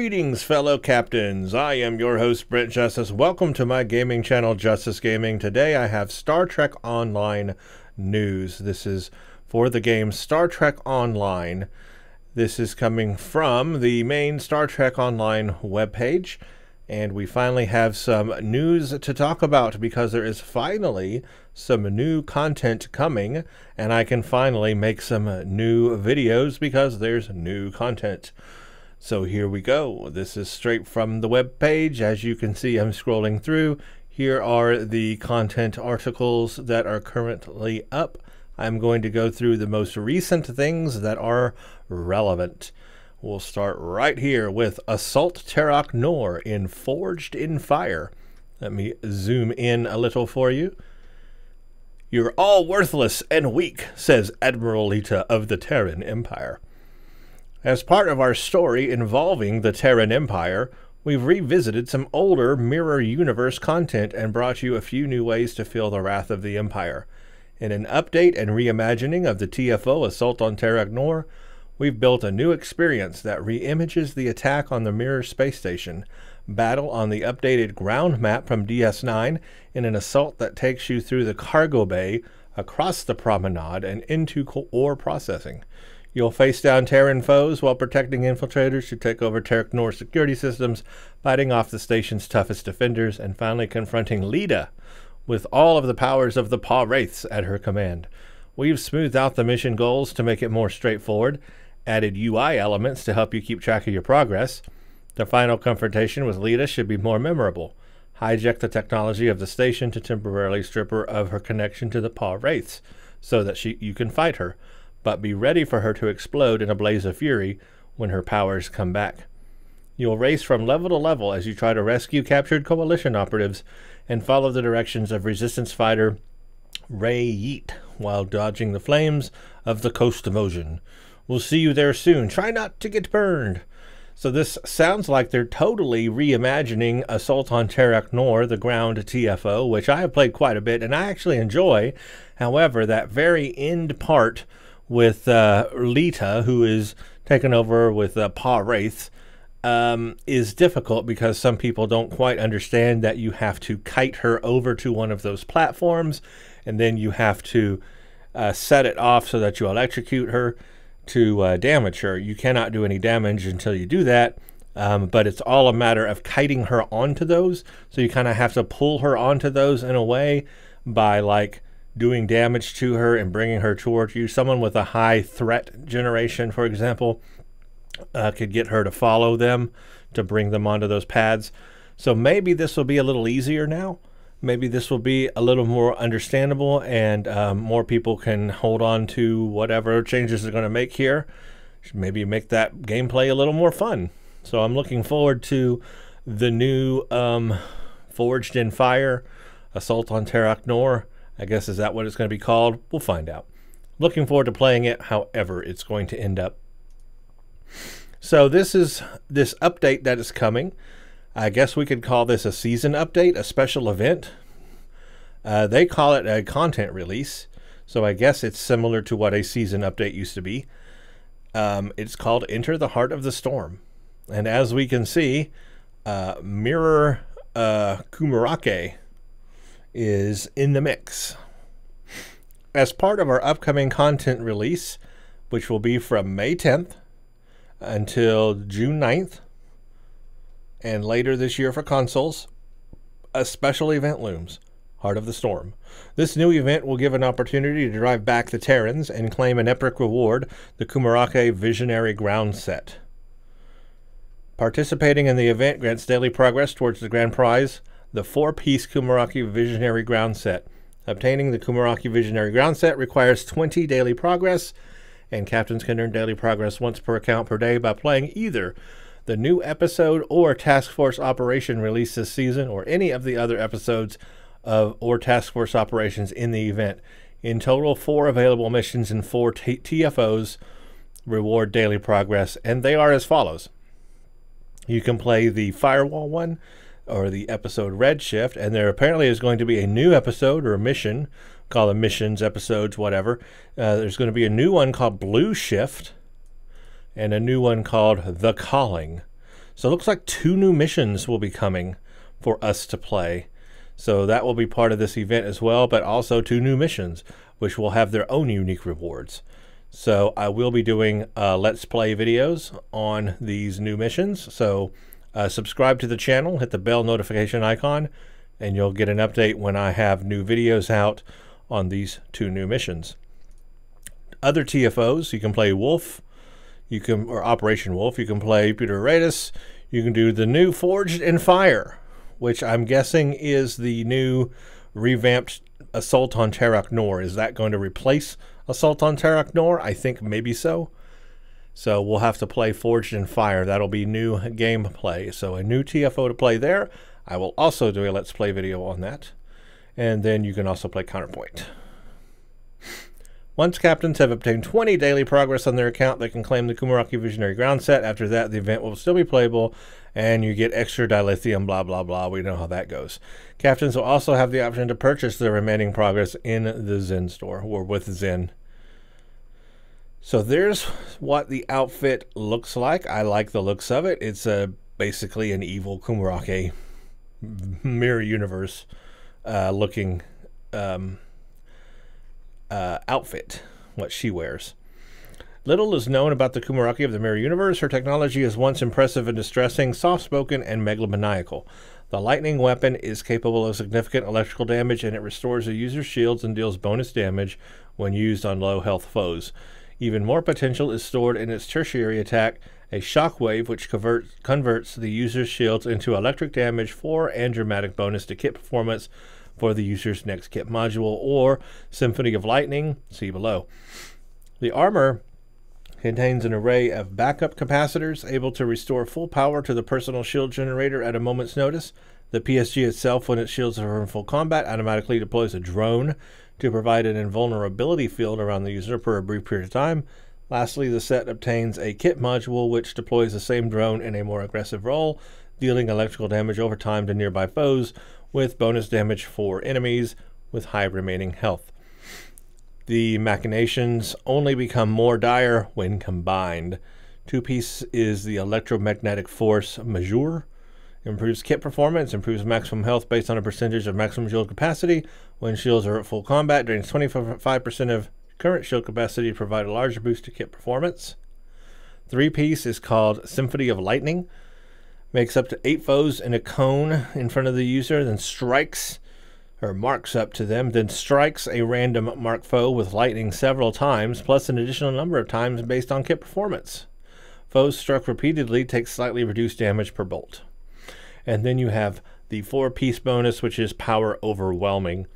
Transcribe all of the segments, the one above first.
Greetings, fellow captains. I am your host, Brent Justice. Welcome to my gaming channel, Justice Gaming. Today I have Star Trek Online news. This is for the game Star Trek Online. This is coming from the main Star Trek Online webpage. And we finally have some news to talk about because there is finally some new content coming. And I can finally make some new videos because there's new content. So here we go. This is straight from the web page. As you can see, I'm scrolling through. Here are the content articles that are currently up. I'm going to go through the most recent things that are relevant. We'll start right here with Assault Terok Nor in Forged in Fire. Let me zoom in a little for you. You're all worthless and weak, says Admiral Leeta of the Terran Empire. As part of our story involving the Terran Empire, we've revisited some older Mirror Universe content and brought you a few new ways to feel the wrath of the Empire. In an update and reimagining of the TFO Assault on Terok Nor, we've built a new experience that reimages the attack on the Mirror space station, battle on the updated ground map from DS9 in an assault that takes you through the cargo bay, across the promenade, and into ore processing. You'll face down Terran foes while protecting infiltrators to take over Terok Nor security systems, fighting off the station's toughest defenders, and finally confronting Leeta with all of the powers of the Pah-wraiths at her command. We've smoothed out the mission goals to make it more straightforward, added UI elements to help you keep track of your progress. The final confrontation with Leeta should be more memorable. Hijack the technology of the station to temporarily strip her of her connection to the Pah-wraiths so that she, you can fight her but be ready for her to explode in a blaze of fury when her powers come back. You'll race from level to level as you try to rescue captured Coalition operatives and follow the directions of Resistance fighter Ray Yeet while dodging the flames of the Kosst Amojan. We'll see you there soon. Try not to get burned. So this sounds like they're totally reimagining Assault on Terok Nor, the ground TFO, which I have played quite a bit and I actually enjoy. However, that very end part with uh, Leeta, who is taken over with uh, Pah-wraith, um, is difficult because some people don't quite understand that you have to kite her over to one of those platforms, and then you have to uh, set it off so that you electrocute her to uh, damage her. You cannot do any damage until you do that. Um, but it's all a matter of kiting her onto those. So you kind of have to pull her onto those in a way by like doing damage to her and bringing her towards you. Someone with a high threat generation, for example, uh, could get her to follow them to bring them onto those pads. So maybe this will be a little easier now. Maybe this will be a little more understandable and um, more people can hold on to whatever changes they're going to make here. Maybe make that gameplay a little more fun. So I'm looking forward to the new um, Forged in Fire Assault on Terok Nor I guess is that what it's going to be called? We'll find out. Looking forward to playing it, however it's going to end up. So this is this update that is coming. I guess we could call this a season update, a special event. Uh, they call it a content release, so I guess it's similar to what a season update used to be. Um, it's called Enter the Heart of the Storm. And as we can see, uh, Mirror uh, is in the mix. As part of our upcoming content release, which will be from May 10th until June 9th, and later this year for consoles, a special event looms Heart of the Storm. This new event will give an opportunity to drive back the Terrans and claim an epic reward, the Kuumaarke Visionary Ground Set. Participating in the event grants daily progress towards the grand prize the four-piece Kuumaarke Visionary Ground Set. Obtaining the Kuumaarke Visionary Ground Set requires 20 daily progress, and captains can earn daily progress once per account per day by playing either the new episode or Task Force Operation released this season, or any of the other episodes of or Task Force operations in the event. In total, four available missions and four TFOs reward daily progress, and they are as follows. You can play the Firewall one, or the episode Redshift, and there apparently is going to be a new episode or a mission, call them missions, episodes, whatever. Uh, there's going to be a new one called Blue Shift, and a new one called The Calling. So it looks like two new missions will be coming for us to play. So that will be part of this event as well, but also two new missions, which will have their own unique rewards. So I will be doing uh, Let's Play videos on these new missions. So uh, subscribe to the channel, hit the bell notification icon, and you'll get an update when I have new videos out on these two new missions. Other TFOs, you can play Wolf, you can or Operation Wolf, you can play Peter Radis, you can do the new Forged in Fire, which I'm guessing is the new revamped Assault on Terok Nor. Is that going to replace Assault on Terok Nor? I think maybe so. So we'll have to play Forged in Fire. That'll be new gameplay. So a new TFO to play there. I will also do a Let's Play video on that. And then you can also play Counterpoint. Once captains have obtained 20 daily progress on their account, they can claim the Kuumaarke Visionary ground set. After that, the event will still be playable, and you get extra dilithium, blah, blah, blah. We know how that goes. Captains will also have the option to purchase the remaining progress in the Zen store, or with Zen. So there's what the outfit looks like. I like the looks of it. It's a, basically an evil Kuumaarke mirror universe uh, looking um, uh, outfit, what she wears. Little is known about the Kuumaarke of the Mirror Universe. Her technology is once impressive and distressing, soft spoken, and megalomaniacal. The lightning weapon is capable of significant electrical damage and it restores a user's shields and deals bonus damage when used on low health foes. Even more potential is stored in its tertiary attack, a shockwave which convert, converts the user's shields into electric damage for and dramatic bonus to kit performance for the user's next kit module, or Symphony of Lightning, see below. The armor contains an array of backup capacitors able to restore full power to the personal shield generator at a moment's notice. The PSG itself, when it shields are in full combat, automatically deploys a drone to provide an invulnerability field around the user for a brief period of time. Lastly, the set obtains a kit module which deploys the same drone in a more aggressive role, dealing electrical damage over time to nearby foes with bonus damage for enemies with high remaining health. The machinations only become more dire when combined. Two piece is the electromagnetic force majeure. Improves kit performance, improves maximum health based on a percentage of maximum shield capacity. When shields are at full combat, drains 25% of current shield capacity to provide a larger boost to kit performance. Three piece is called Symphony of Lightning makes up to eight foes in a cone in front of the user, then strikes or marks up to them, then strikes a random mark foe with lightning several times, plus an additional number of times based on kit performance. Foes struck repeatedly take slightly reduced damage per bolt. And then you have the four piece bonus, which is power overwhelming.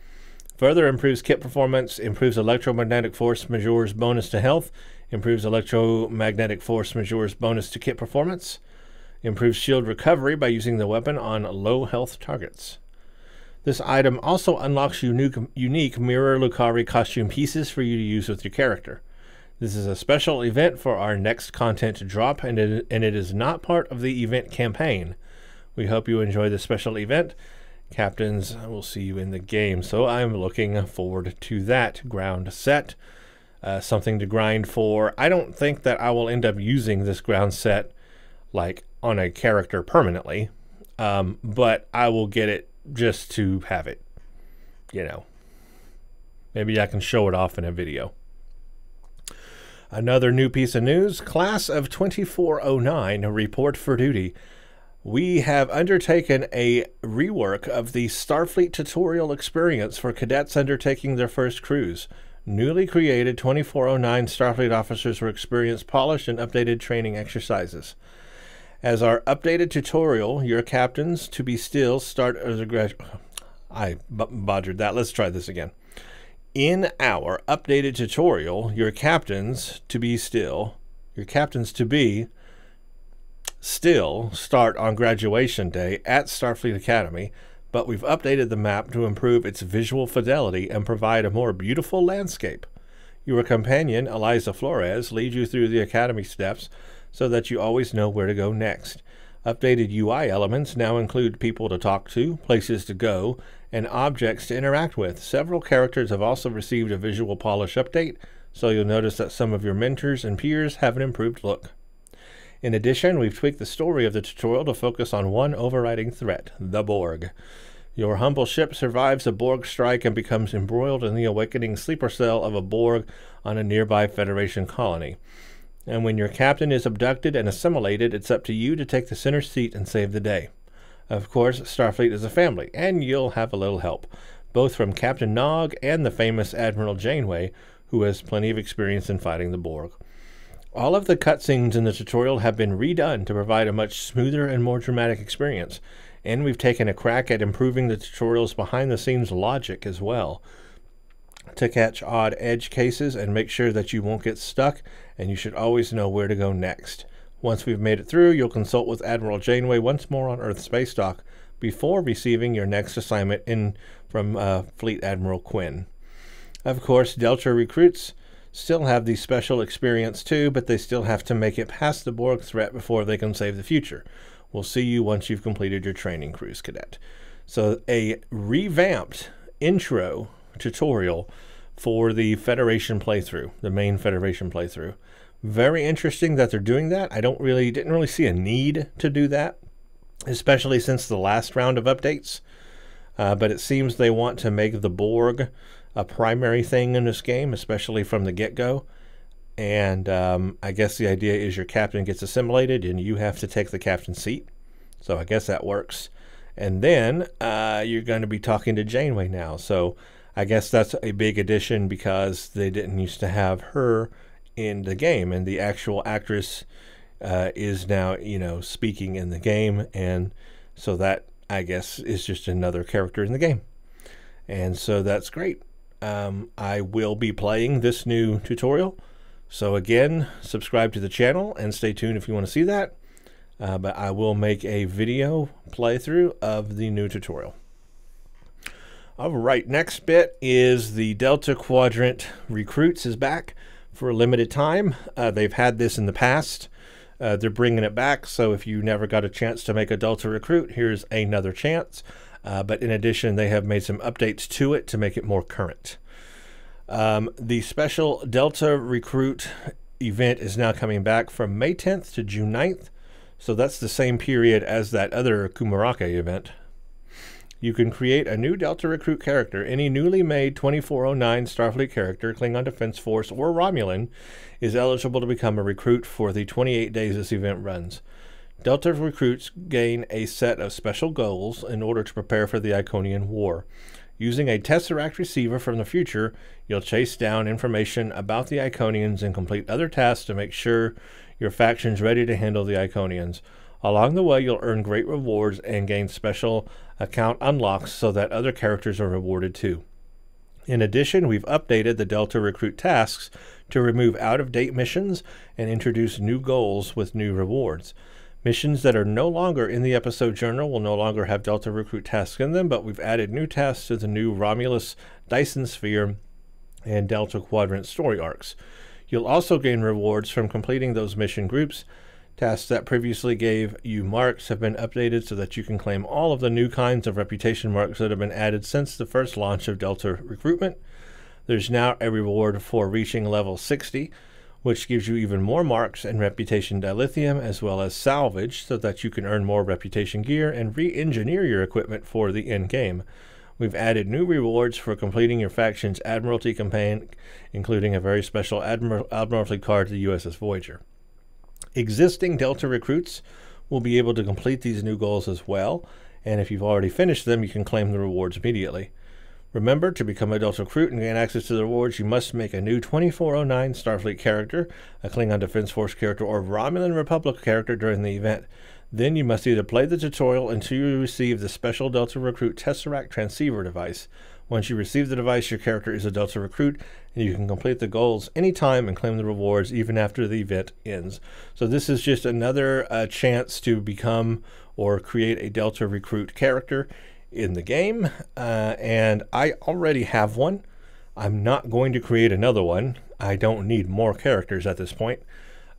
Further improves kit performance, improves electromagnetic force majeure's bonus to health, improves electromagnetic force majeure's bonus to kit performance, Improves shield recovery by using the weapon on low health targets. This item also unlocks unique, unique Mirror Lucari costume pieces for you to use with your character. This is a special event for our next content to drop, and it, and it is not part of the event campaign. We hope you enjoy this special event. Captains, we'll see you in the game. So I'm looking forward to that ground set. Uh, something to grind for. I don't think that I will end up using this ground set like on a character permanently, um, but I will get it just to have it. You know, maybe I can show it off in a video. Another new piece of news Class of 2409 report for duty. We have undertaken a rework of the Starfleet tutorial experience for cadets undertaking their first cruise. Newly created 2409 Starfleet officers will experience polished and updated training exercises. As our updated tutorial, your captains to be still start as a graduate. I bodgered that. Let's try this again. In our updated tutorial, your captains to be still, your captains to be still start on graduation day at Starfleet Academy, but we've updated the map to improve its visual fidelity and provide a more beautiful landscape. Your companion, Eliza Flores, leads you through the Academy steps so that you always know where to go next. Updated UI elements now include people to talk to, places to go, and objects to interact with. Several characters have also received a visual polish update, so you'll notice that some of your mentors and peers have an improved look. In addition, we've tweaked the story of the tutorial to focus on one overriding threat the Borg. Your humble ship survives a Borg strike and becomes embroiled in the awakening sleeper cell of a Borg on a nearby Federation colony. And when your captain is abducted and assimilated, it's up to you to take the center seat and save the day. Of course, Starfleet is a family, and you'll have a little help, both from Captain Nog and the famous Admiral Janeway, who has plenty of experience in fighting the Borg. All of the cutscenes in the tutorial have been redone to provide a much smoother and more dramatic experience, and we've taken a crack at improving the tutorial's behind the scenes logic as well to catch odd edge cases and make sure that you won't get stuck and you should always know where to go next. Once we've made it through, you'll consult with Admiral Janeway once more on Earth Space Dock before receiving your next assignment in from uh, Fleet Admiral Quinn. Of course, Delta recruits still have the special experience too, but they still have to make it past the Borg threat before they can save the future. We'll see you once you've completed your training cruise cadet. So, a revamped intro tutorial for the Federation playthrough, the main Federation playthrough. Very interesting that they're doing that. I don't really didn't really see a need to do that, especially since the last round of updates. Uh, but it seems they want to make the Borg a primary thing in this game, especially from the get go. And um, I guess the idea is your captain gets assimilated and you have to take the captain's seat. So I guess that works. And then uh, you're going to be talking to Janeway now. So I guess that's a big addition because they didn't used to have her in the game. And the actual actress uh, is now, you know, speaking in the game. And so that, I guess, is just another character in the game. And so that's great um, I will be playing this new tutorial. So again, subscribe to the channel and stay tuned if you want to see that. Uh, but I will make a video playthrough of the new tutorial. All right, next bit is the Delta Quadrant Recruits is back for a limited time. Uh, they've had this in the past. Uh, they're bringing it back, so if you never got a chance to make a Delta Recruit, here's another chance. Uh, but in addition, they have made some updates to it to make it more current. Um, the special Delta Recruit event is now coming back from May 10th to June 9th. So that's the same period as that other Kuumaarke event. You can create a new Delta Recruit character. Any newly made 2409 Starfleet character, Klingon Defense Force, or Romulan is eligible to become a recruit for the 28 days this event runs. Delta recruits gain a set of special goals in order to prepare for the Iconian War. Using a Tesseract receiver from the future, you'll chase down information about the Iconians and complete other tasks to make sure your faction's ready to handle the Iconians. Along the way, you'll earn great rewards and gain special account unlocks so that other characters are rewarded too. In addition, we've updated the Delta Recruit tasks to remove out of date missions and introduce new goals with new rewards. Missions that are no longer in the episode journal will no longer have Delta Recruit tasks in them, but we've added new tasks to the new Romulus Dyson Sphere and Delta Quadrant story arcs. You'll also gain rewards from completing those mission groups. Tasks that previously gave you marks have been updated so that you can claim all of the new kinds of reputation marks that have been added since the first launch of Delta Recruitment. There's now a reward for reaching level 60 which gives you even more marks and reputation dilithium as well as salvage so that you can earn more reputation gear and re-engineer your equipment for the end game. We've added new rewards for completing your faction's Admiralty campaign, including a very special Admir- Admiralty card to the USS Voyager. Existing Delta recruits will be able to complete these new goals as well, and if you've already finished them, you can claim the rewards immediately. Remember, to become a Delta Recruit and gain access to the rewards, you must make a new 2409 Starfleet character, a Klingon Defense Force character, or Romulan Republic character during the event. Then you must either play the tutorial until you receive the special Delta Recruit Tesseract transceiver device. Once you receive the device, your character is a Delta Recruit, and you can complete the goals anytime and claim the rewards even after the event ends. So this is just another uh, chance to become or create a Delta Recruit character in the game, uh, and I already have one. I'm not going to create another one. I don't need more characters at this point.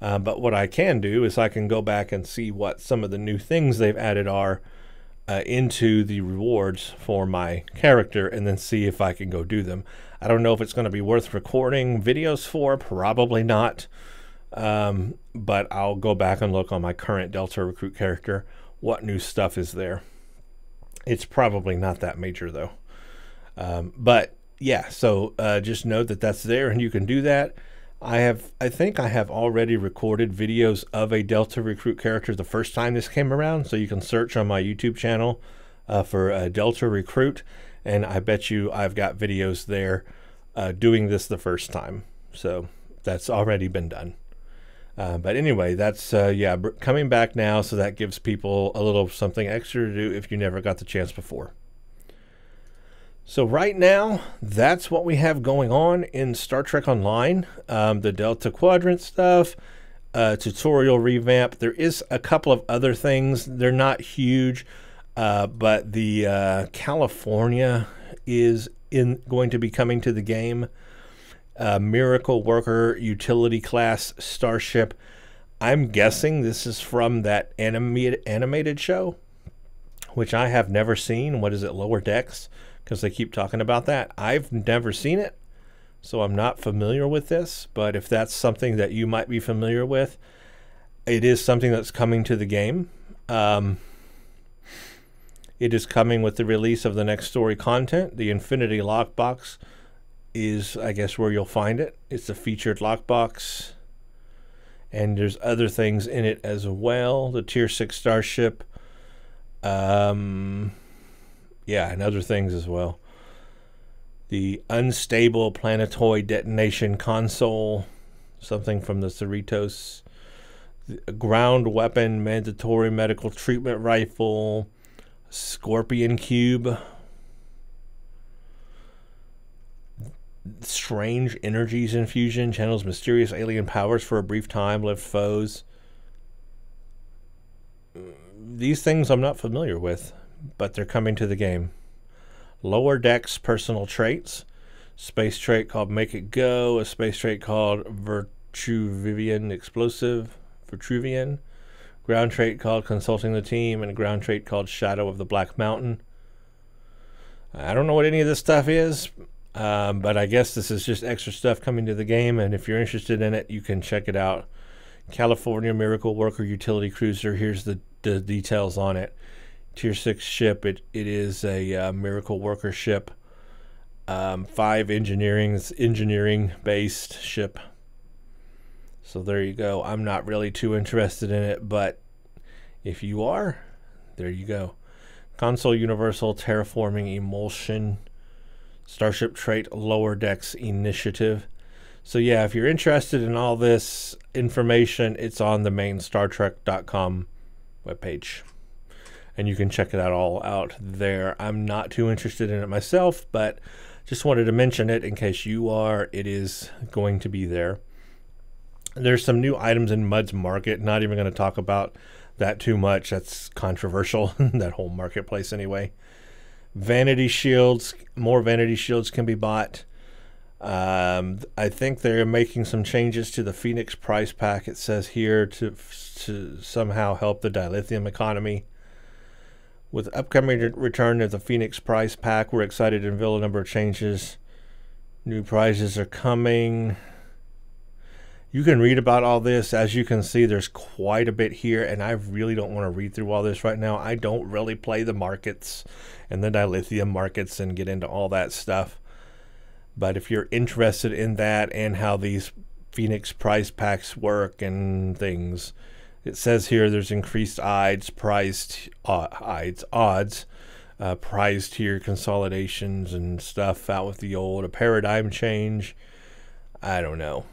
Uh, but what I can do is I can go back and see what some of the new things they've added are uh, into the rewards for my character and then see if I can go do them. I don't know if it's going to be worth recording videos for, probably not. Um, but I'll go back and look on my current Delta Recruit character. What new stuff is there? It's probably not that major though. Um, but yeah, so uh, just note that that's there and you can do that. I have, I think I have already recorded videos of a Delta Recruit character the first time this came around. So you can search on my YouTube channel uh, for uh, Delta Recruit. And I bet you I've got videos there uh, doing this the first time. So that's already been done. Uh, but anyway, that's uh, yeah coming back now, so that gives people a little something extra to do if you never got the chance before. So right now, that's what we have going on in Star Trek Online. Um, the Delta Quadrant stuff, uh, tutorial revamp. There is a couple of other things. They're not huge, uh, but the uh, California is in going to be coming to the game. Uh, Miracle Worker utility class starship. I'm guessing this is from that animated animated show, which I have never seen. What is it, Lower Decks? because they keep talking about that. I've never seen it, so I'm not familiar with this. But if that's something that you might be familiar with, it is something that's coming to the game. Um, it is coming with the release of the next story content. The Infinity Lockbox is, I guess, where you'll find it. It's a featured lockbox. And there's other things in it as well. The Tier 6 Starship. Um, yeah, and other things as well. The unstable planetoid detonation console, something from the Cerritos. The ground weapon, mandatory medical treatment rifle, scorpion cube, strange energies infusion, channels mysterious alien powers for a brief time, lift foes. These things I'm not familiar with but they're coming to the game. Lower Decks personal traits. Space trait called Make It Go. A space trait called Vitruvian Explosive. Vitruvian. Ground trait called Consulting the Team. And a ground trait called Shadow of the Black Mountain. I don't know what any of this stuff is, um, but I guess this is just extra stuff coming to the game. And if you're interested in it, you can check it out. California Miracle Worker Utility Cruiser. Here's the, the details on it tier six ship. It it is a uh, miracle worker ship. Um, five engineering engineering based ship. So there you go. I'm not really too interested in it, but if you are, there you go. Console Universal Terraforming Emulsion Starship Trait Lower Decks Initiative. So yeah, if you're interested in all this information, it's on the main StarTrek.com webpage and you can check it out all out there. I'm not too interested in it myself, but just wanted to mention it in case you are. It is going to be there. There's some new items in Mud's Market. Not even going to talk about that too much. That's controversial, that whole marketplace anyway. Vanity shields, more vanity shields can be bought. Um, I think they're making some changes to the Phoenix price pack. It says here to to somehow help the dilithium economy. With upcoming return of the Phoenix Prize Pack, we're excited to unveil a number of changes. New prizes are coming. You can read about all this. As you can see, there's quite a bit here, and I really don't want to read through all this right now. I don't really play the markets and the dilithium markets and get into all that stuff. But if you're interested in that and how these Phoenix prize packs work and things, it says here there's increased odds, priced uh, odds, odds, uh, prize tier consolidations and stuff out with the old, a paradigm change. I don't know.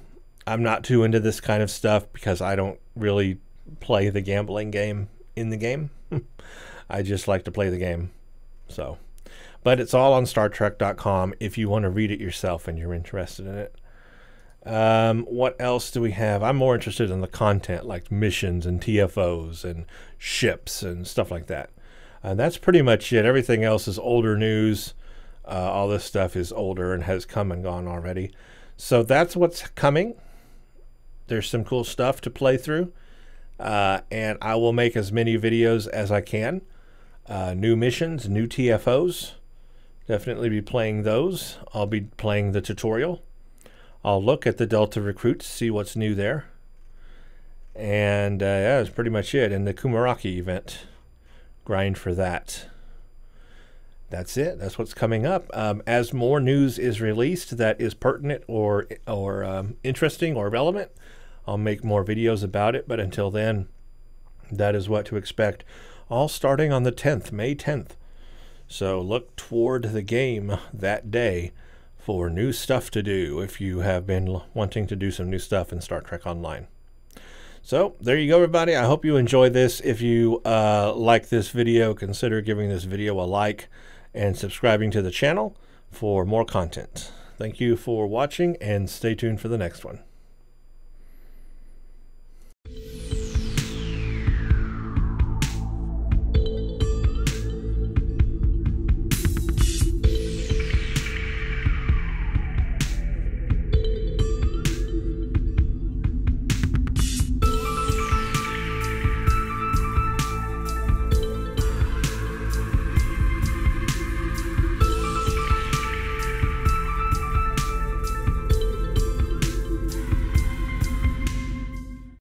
I'm not too into this kind of stuff because I don't really play the gambling game in the game. I just like to play the game. So, but it's all on StarTrek.com if you want to read it yourself and you're interested in it. Um, what else do we have? I'm more interested in the content, like missions and TFOs and ships and stuff like that. And that's pretty much it. Everything else is older news. Uh, all this stuff is older and has come and gone already. So that's what's coming. There's some cool stuff to play through. Uh, and I will make as many videos as I can. Uh, new missions, new TFOs. Definitely be playing those. I'll be playing the tutorial. I'll look at the Delta recruits, see what's new there. And uh, yeah, that's pretty much it. And the Kuumaarke event, grind for that. That's it. That's what's coming up. Um, as more news is released that is pertinent or or um, interesting or relevant, I'll make more videos about it. But until then, that is what to expect. All starting on the 10th, May 10th. So look toward the game that day for new stuff to do if you have been wanting to do some new stuff in Star Trek Online. So there you go, everybody. I hope you enjoyed this. If you uh, like this video, consider giving this video a like and subscribing to the channel for more content. Thank you for watching and stay tuned for the next one.